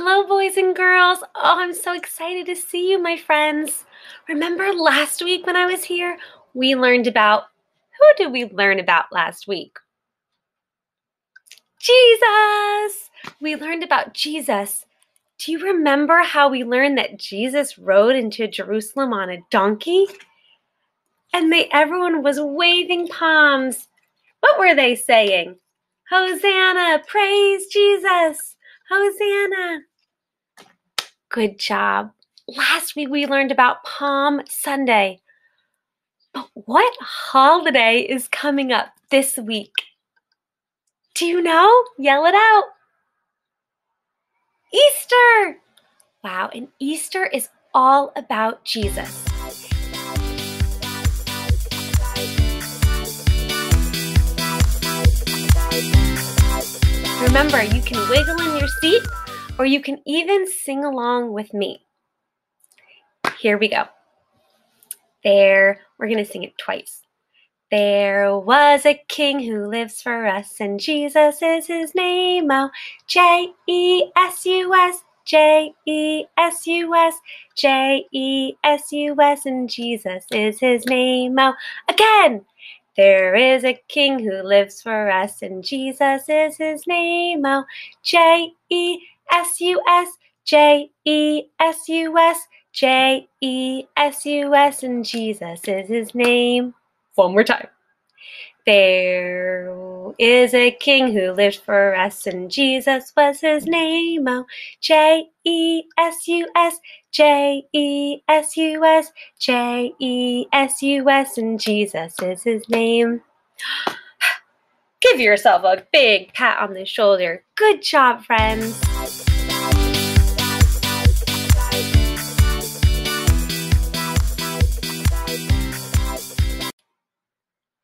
Hello, boys and girls. Oh, I'm so excited to see you, my friends. Remember last week when I was here? We learned about who did we learn about last week? Jesus! We learned about Jesus. Do you remember how we learned that Jesus rode into Jerusalem on a donkey? And they everyone was waving palms. What were they saying? Hosanna, praise Jesus. Hosanna. Good job. Last week we learned about Palm Sunday. But what holiday is coming up this week? Do you know? Yell it out. Easter! Wow, and Easter is all about Jesus. Remember, you can wiggle in your seat or you can even sing along with me. Here we go. There, we're going to sing it twice. There was a king who lives for us, and Jesus is his name. Oh, J E S U S, J E S U S, J E S U S, and Jesus is his name. Oh, again. There is a king who lives for us, and Jesus is his name. Oh, J E S U S, J E S U S, J E S U S, and Jesus is his name. One more time. There is a king who lived for us, and Jesus was his name. Oh, J E S U S, J E S U S, J E S U S, and Jesus is his name. Give yourself a big pat on the shoulder. Good job, friends.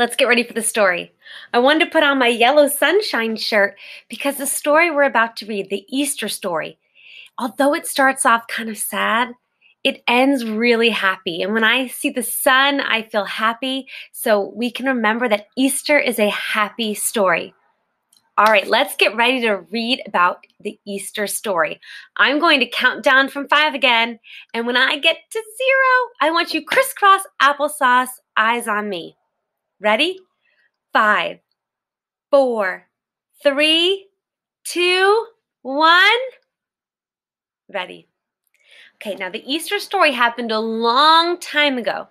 Let's get ready for the story. I wanted to put on my yellow sunshine shirt because the story we're about to read, the Easter story, although it starts off kind of sad, it ends really happy. And when I see the sun, I feel happy. So we can remember that Easter is a happy story. All right, let's get ready to read about the Easter story. I'm going to count down from five again. And when I get to zero, I want you crisscross applesauce, eyes on me. Ready? Five, four, three, two, one. Ready. Okay, now the Easter story happened a long time ago.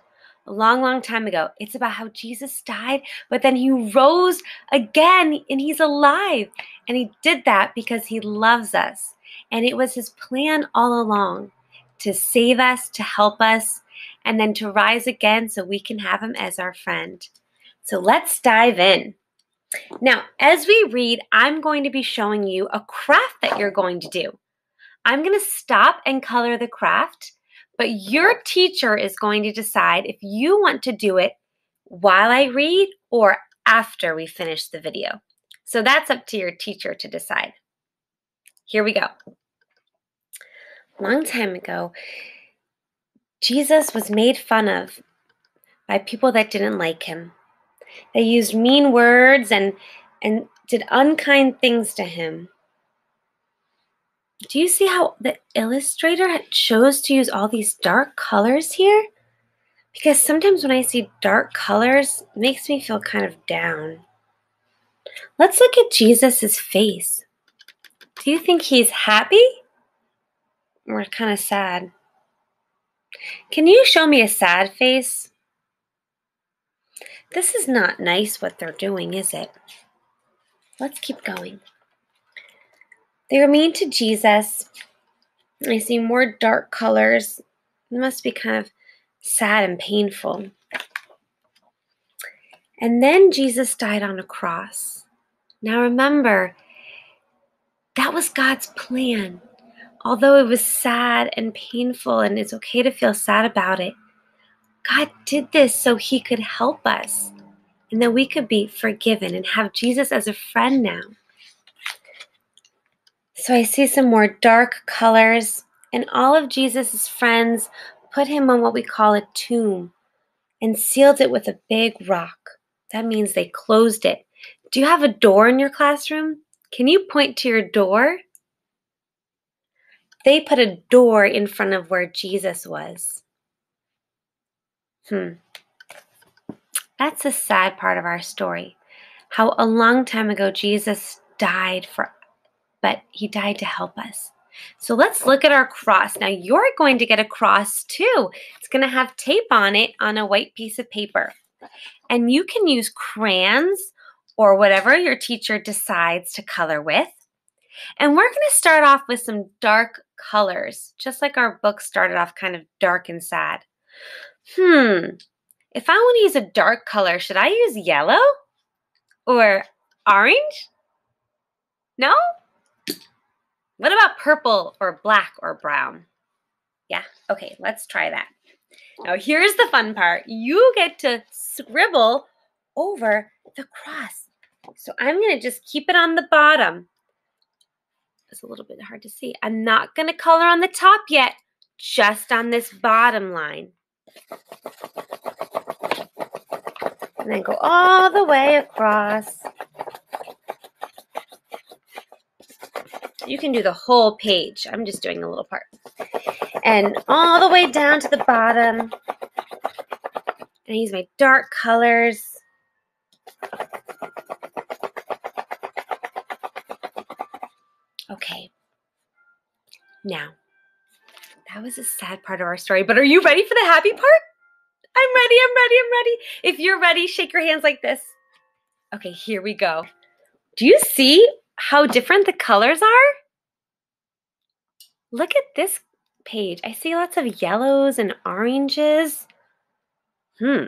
A long, long time ago. It's about how Jesus died, but then he rose again and he's alive. And he did that because he loves us. And it was his plan all along to save us, to help us, and then to rise again so we can have him as our friend. So let's dive in. Now, as we read, I'm going to be showing you a craft that you're going to do. I'm going to stop and color the craft, but your teacher is going to decide if you want to do it while I read or after we finish the video. So that's up to your teacher to decide. Here we go. Long time ago, Jesus was made fun of by people that didn't like him. They used mean words and and did unkind things to him. Do you see how the illustrator chose to use all these dark colors here? Because sometimes when I see dark colors, it makes me feel kind of down. Let's look at Jesus' face. Do you think he's happy or kind of sad? Can you show me a sad face? This is not nice what they're doing, is it? Let's keep going. They were mean to Jesus. I see more dark colors. It must be kind of sad and painful. And then Jesus died on a cross. Now remember, that was God's plan. Although it was sad and painful, and it's okay to feel sad about it, God did this so he could help us and that we could be forgiven and have Jesus as a friend now. So I see some more dark colors, and all of Jesus' friends put him on what we call a tomb and sealed it with a big rock. That means they closed it. Do you have a door in your classroom? Can you point to your door? they put a door in front of where Jesus was. Hmm. That's a sad part of our story. How a long time ago Jesus died for, but he died to help us. So let's look at our cross. Now you're going to get a cross too. It's going to have tape on it on a white piece of paper. And you can use crayons or whatever your teacher decides to color with. And we're going to start off with some dark colors, just like our book started off kind of dark and sad. Hmm, if I want to use a dark color, should I use yellow or orange? No? What about purple or black or brown? Yeah, okay, let's try that. Now, here's the fun part you get to scribble over the cross. So I'm going to just keep it on the bottom. It's a little bit hard to see. I'm not going to color on the top yet, just on this bottom line. And then go all the way across. You can do the whole page. I'm just doing a little part. And all the way down to the bottom. And I use my dark colors. Okay. Now, that was a sad part of our story, but are you ready for the happy part? I'm ready, I'm ready, I'm ready. If you're ready, shake your hands like this. Okay, here we go. Do you see how different the colors are? Look at this page. I see lots of yellows and oranges. Hmm,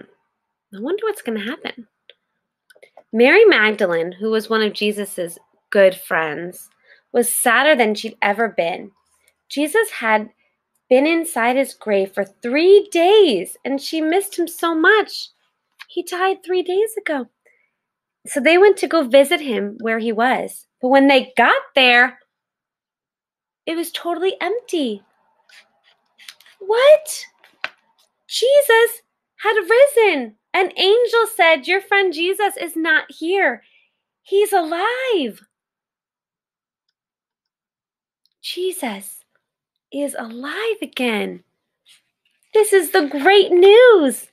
I wonder what's going to happen. Mary Magdalene, who was one of Jesus's good friends, was sadder than she'd ever been. Jesus had been inside his grave for three days and she missed him so much. He died three days ago. So they went to go visit him where he was. But when they got there, it was totally empty. What? Jesus had risen. An angel said, Your friend Jesus is not here. He's alive. Jesus is alive again. This is the great news.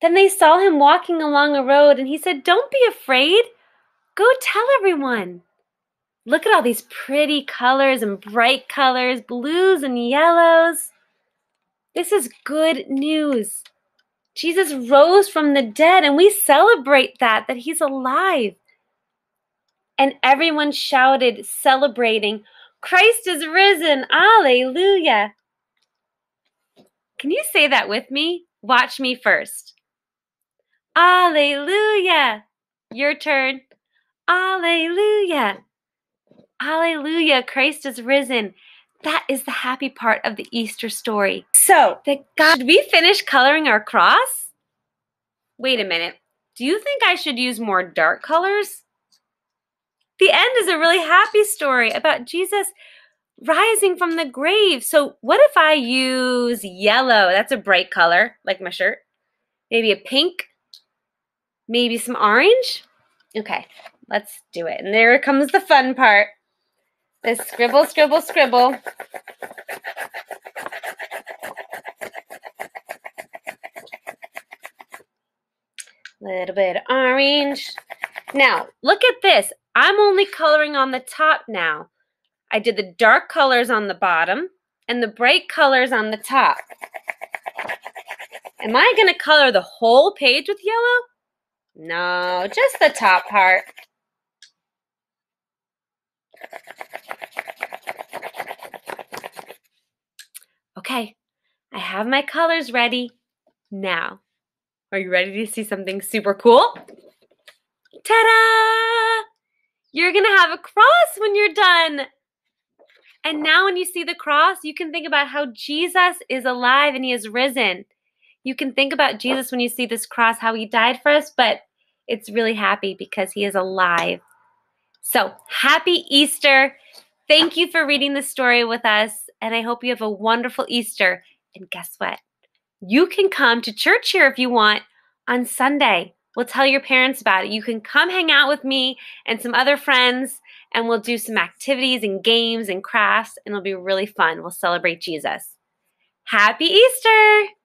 Then they saw him walking along a road and he said, Don't be afraid. Go tell everyone. Look at all these pretty colors and bright colors, blues and yellows. This is good news. Jesus rose from the dead and we celebrate that, that he's alive. And everyone shouted, celebrating, Christ is risen. Alleluia. Can you say that with me? Watch me first. Alleluia. Your turn. Alleluia. Alleluia. Christ is risen. That is the happy part of the Easter story. So, that God, should we finish coloring our cross? Wait a minute. Do you think I should use more dark colors? The end is a really happy story about Jesus rising from the grave. So, what if I use yellow? That's a bright color, like my shirt. Maybe a pink, maybe some orange. Okay, let's do it. And there comes the fun part. This scribble, scribble, scribble. Little bit orange. Now, look at this. I'm only coloring on the top now. I did the dark colors on the bottom and the bright colors on the top. Am I going to color the whole page with yellow? No, just the top part. Okay, I have my colors ready. Now, are you ready to see something super cool? Ta-da! You're going to have a cross when you're done. And now, when you see the cross, you can think about how Jesus is alive and he is risen. You can think about Jesus when you see this cross, how he died for us, but it's really happy because he is alive. So, happy Easter. Thank you for reading the story with us. And I hope you have a wonderful Easter. And guess what? You can come to church here if you want on Sunday. We'll tell your parents about it. You can come hang out with me and some other friends and we'll do some activities and games and crafts, and it'll be really fun. We'll celebrate Jesus. Happy Easter!